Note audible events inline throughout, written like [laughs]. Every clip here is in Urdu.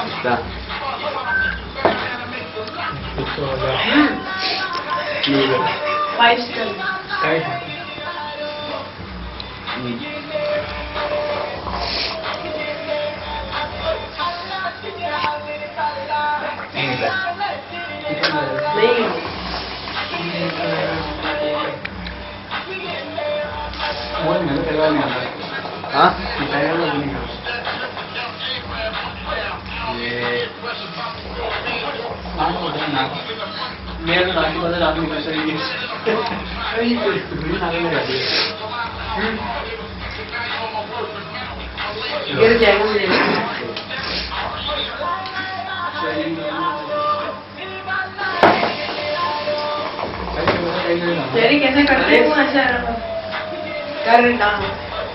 کیا فائیو اسٹار نہیں ہاں گر جائے گا مجھے تیری کیسے کرتے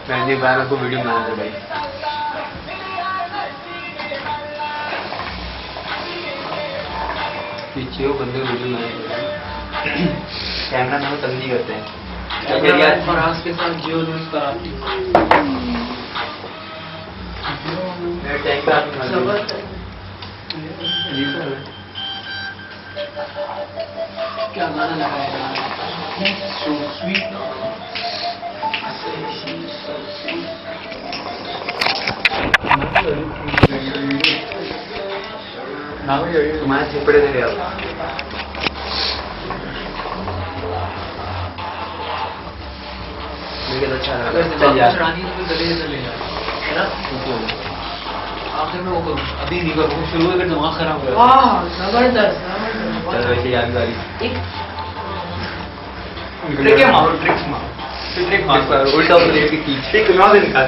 میں نے بار کو ویڈیو بنا دیا بھائی پیچھے وہ بندے ویڈیو بنا کیمرہ میں تنگ نہیں کرتے ہیں۔ فراز کے ساتھ جیو بنا دیا۔ کیا گانا لگایا چھپڑے اچھا لگا چل یار رانی تو گلے سے لے جا آخر میں وہ کروں ابھی نہیں کروں شروع میں دماغ خراب ہو گیا واہ زبردست چل ویسے یاد گاری ایک ٹرک ہے مارو ٹرکس مارو ٹرک مارو الٹا ہو کے پیچھے کما دے نکال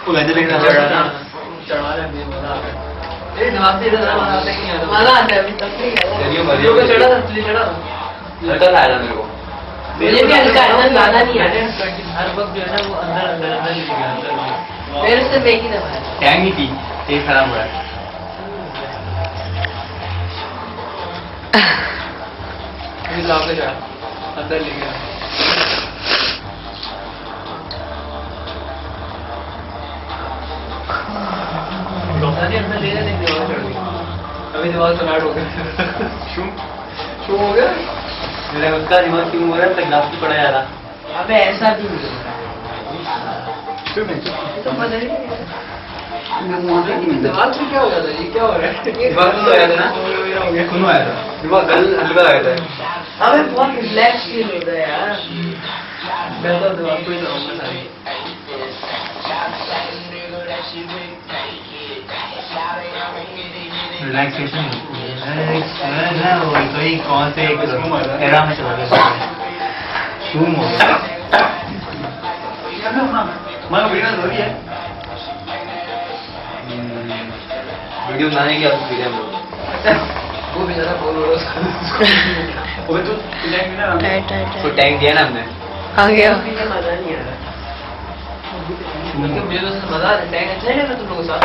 تھا میرے کو مجھے بھی ہلکا زیادہ نہیں ہر وقت جو ہے نا وہ اندر اندر اندر میرے سے ہی ٹینگ ہی تھی خراب ہے اندر لے گیا ابھی دیوار سلاٹ ہو گیا شو شو ہو گیا میرا اس کا دماغ کیوں ہو رہا ہے تک گلاس پڑا جا رہا ابے ایسا بھی نہیں دماغ سے کیا ہو جاتا ہے یہ کیا ہو رہا ہے دماغ تو آیا تھا نا ہو آیا تھا دماغ ہلکا لگا تھا ہمیں بہت ریلیکس فیل ہوتا ہے یار میں تو دماغ کو ساری کون سے ایرا میں چلا گیا شوم ہو گیا ویڈیو بنانے کی آپ کو ہم لوگ وہ بھی زیادہ بول ہو رہا وہ تو ٹائم نا کو ٹینک دیا نا ہم نے آ گیا مجھے مزہ نہیں آ رہا مزہ آ رہا ہے۔ ٹائم اچھا ہے نا تم لوگوں کے ساتھ۔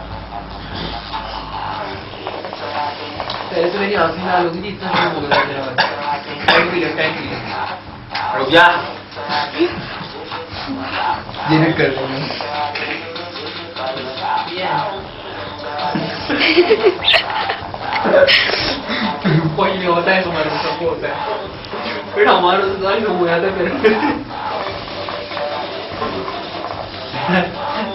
پہلے تو میری آنکھیں لال ہوتی تھی اتنا شروع ہو گیا تھا میرا ٹائم بھی لگ ٹائم بھی لگ رک جا یہ کر دیں کوئی نہیں ہوتا ہے تمہارے سب کو ہوتا ہے پھر ہمارا تو ساری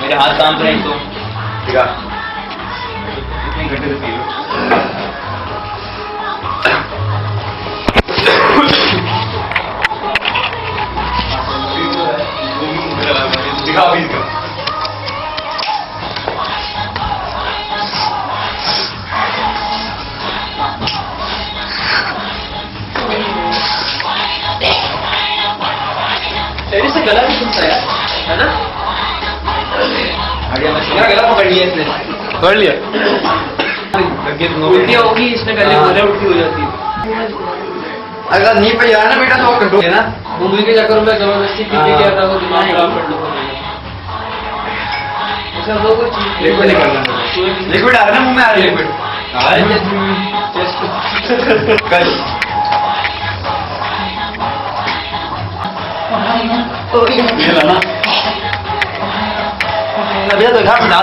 میرے ہاتھ کام کریں تو۔ گلا سنتا ہے۔ نا گلا پکڑ لیا اس نے پکڑ لیا ہوگی اس پہلے ہو جاتی ہے۔ اگر نہیں پہ جانا بیٹا تو وہ کنٹرول نا ممبئی کے چکر میں زبردستی تھا وہ دماغ خراب کر لکوڈ آ رہا ہے منہ میں آ رہی ہے لکوڈ ہے۔ 你冷吗？那别嘴开始打。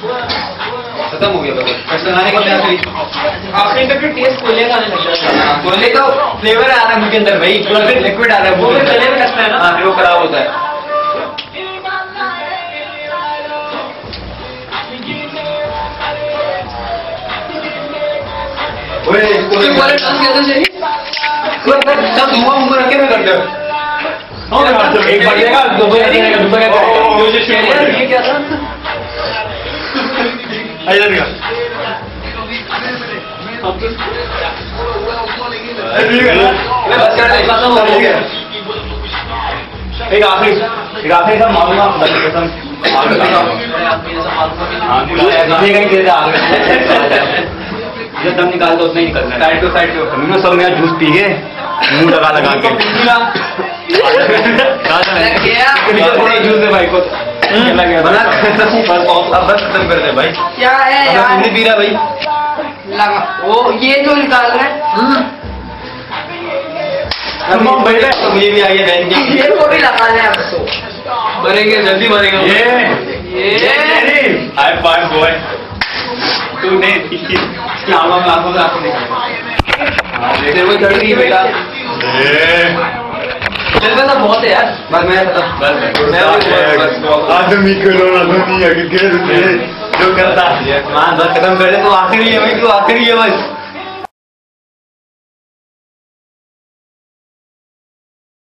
ختم ہو گیا آخری تک ٹیسٹ کھولے کا آنے لگتا ہے کھولے کا فلیور آ رہا ہے مجھے اندر بھائی پورا پھر لکوڈ آ رہا ہے وہ پھر کلے میں لگتا ہے نا ہاں وہ خراب ہوتا ہے ایک بجے کا دوپہر یہ کیا تھا ایک آخری ایک دم نکال دو اتنا نکلنا سائڈ ٹو سائڈ کے سب میرا جوس پی گئے منہ لگا لگا کے جوس بھائی کو [laughs] بھائی؟ کیا ہے جلدی مریں گے۔ بندہ بہت میں آدمی جو کرتا۔ ہے تو آخری ہے بھائی تو آخری ہے بس۔